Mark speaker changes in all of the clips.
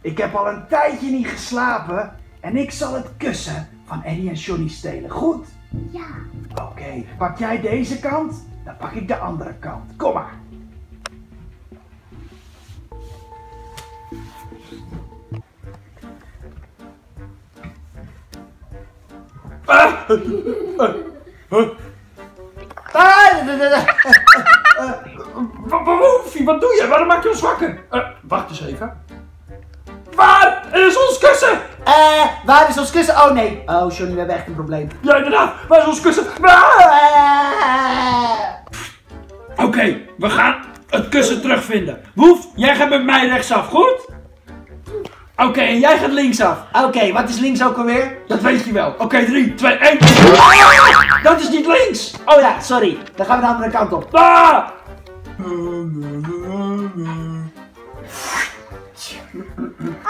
Speaker 1: Ik heb al een tijdje niet geslapen en ik zal het kussen van Eddie en Johnny stelen. Goed?
Speaker 2: Ja.
Speaker 1: Oké, pak jij deze kant, dan pak ik de andere kant. Kom maar. Ah! Ah! Ah! Ah,
Speaker 3: Woefie, wat doe je? Waarom maak je ons wakker? Eh, wacht eens even. Is ons kussen?
Speaker 1: Eh, waar is ons kussen? Oh nee. Oh, Johnny, we hebben echt een probleem.
Speaker 3: Ja, inderdaad. Waar is ons kussen? Waar?
Speaker 1: Eh,
Speaker 3: Oké, we gaan het kussen terugvinden. Woef, jij gaat met mij rechtsaf, goed? Oké, en jij gaat linksaf.
Speaker 1: Oké, wat is links ook alweer?
Speaker 3: Dat weet je wel. Oké, 3, 2, 1. Dat is niet links.
Speaker 1: Oh ja, sorry. Dan gaan we de andere kant op.
Speaker 3: Ah!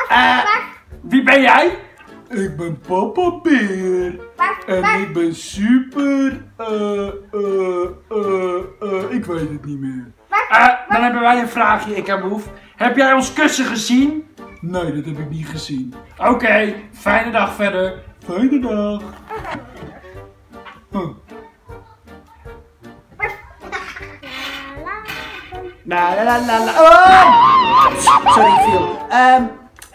Speaker 1: Eh,
Speaker 3: Wie ben jij?
Speaker 4: Ik ben Papa Beer. En ik ben super. eh, eh, eh, ik weet het niet meer.
Speaker 3: Dan hebben wij een vraagje, ik en Woef. Heb jij ons kussen gezien?
Speaker 4: Nee, dat heb ik niet gezien.
Speaker 3: Oké, fijne dag verder.
Speaker 4: Fijne dag. Huh.
Speaker 1: La la la la la. Oh! Sorry, ik viel. Ehm,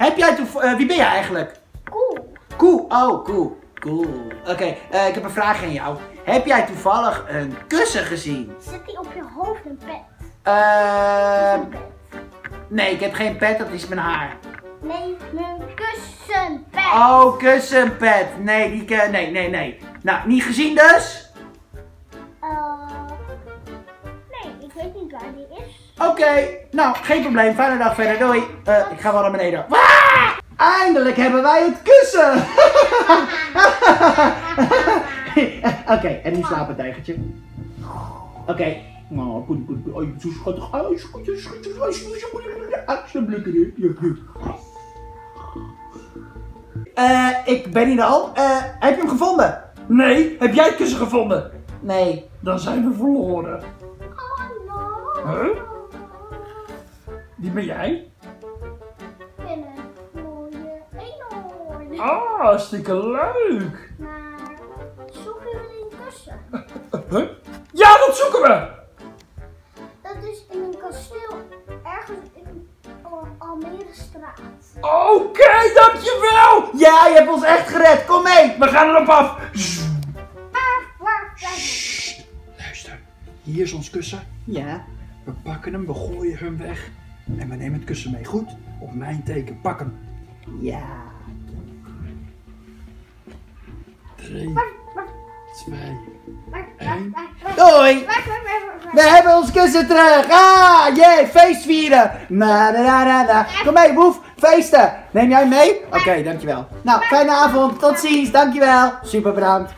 Speaker 1: heb jij eh, wie ben jij eigenlijk?
Speaker 2: Cool.
Speaker 1: Koe. Oh, koe. Cool. Oké, eh, ik heb een vraag aan jou. Heb jij toevallig een kussen gezien?
Speaker 2: Zit die op je hoofd een pet?
Speaker 1: Ehm,
Speaker 2: Een pet.
Speaker 1: nee, ik heb geen pet, dat is mijn haar.
Speaker 2: Nee, mijn kussenpet.
Speaker 1: Oh, kussenpet. Nee, die nee, nee, nee. Nou, niet gezien dus? Oké, nou, geen probleem. Fijne dag verder. Doei. Eh, ik ga wel naar beneden. Ah! Eindelijk hebben wij het kussen. Oké, en nu slaap het tijgertje. Oké. Poedie, poedie. Oh, zo schattig. Oh, oh. Eh, ik ben hier al. Eh, heb je hem gevonden?
Speaker 3: Nee, heb jij kussen gevonden?
Speaker 1: Nee.
Speaker 3: Dan zijn we verloren. Huh? Wie ben jij?
Speaker 2: Ik ben een mooie eenhoorn.
Speaker 3: Ah, hartstikke leuk.
Speaker 2: Maar zoeken jullie een kussen?
Speaker 3: Huh? Ja, dat zoeken we.
Speaker 2: Dat is in een kasteel ergens in Al- Almere straat.
Speaker 3: Oké, dankjewel.
Speaker 1: Ja, je hebt ons echt gered. Kom mee.
Speaker 3: We gaan erop af.
Speaker 2: Waar, waar, waar?
Speaker 3: Luister, hier is ons kussen.
Speaker 1: Ja.
Speaker 3: We pakken hem, we gooien hem weg. En we nemen het kussen mee. Goed? Op mijn teken, pak hem.
Speaker 1: Ja.
Speaker 3: Drie, twee, Eén.
Speaker 1: Doei. We hebben ons kussen terug. Ah, jee, feest vieren. Na, na, na, na, na. Kom mee, Woef, feesten. Neem jij mee? Oké, dankjewel. Nou, fijne avond. Tot ziens, dankjewel. Super bedankt.